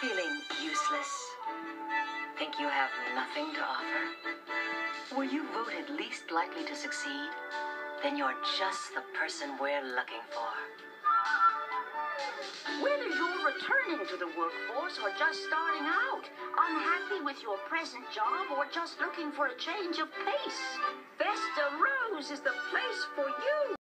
Feeling useless? Think you have nothing to offer? Were you voted least likely to succeed? Then you're just the person we're looking for. Whether you're returning to the workforce or just starting out, unhappy with your present job or just looking for a change of pace, Vesta Rose is the place for you.